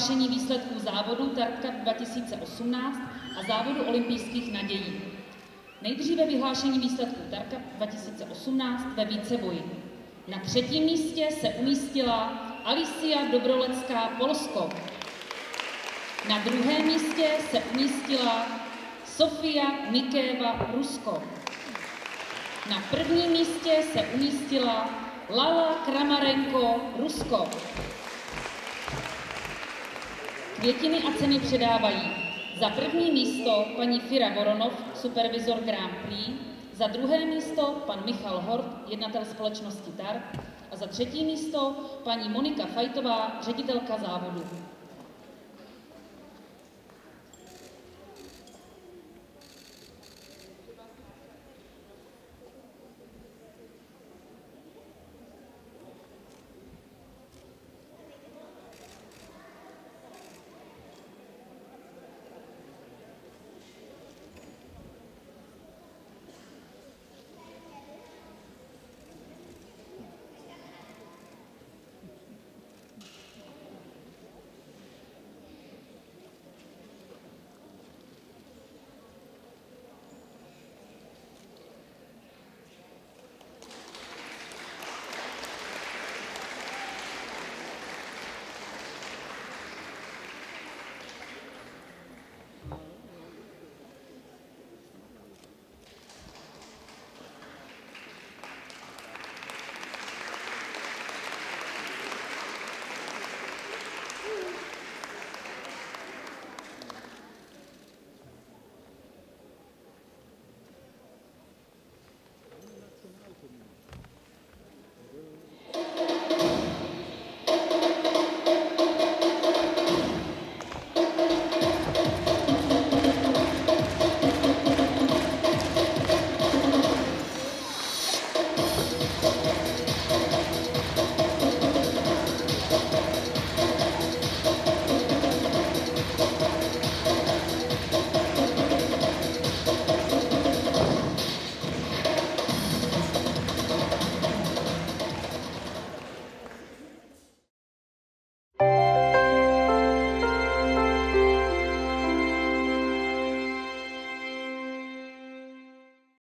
Vyhlášení výsledků závodu Tartka 2018 a závodu olympijských nadějí. Nejdříve vyhlášení výsledků Tarka 2018 ve víceboji. Na třetím místě se umístila Alicia Dobrolecká Polsko. Na druhém místě se umístila Sofia Mikéva Rusko. Na prvním místě se umístila Lala Kramarenko Rusko. Květiny a ceny předávají. Za první místo paní Fira Voronov, supervizor Grand Prix, za druhé místo pan Michal Hort, jednatel společnosti TAR. A za třetí místo paní Monika Fajtová, ředitelka závodu.